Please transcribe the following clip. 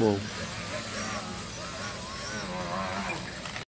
well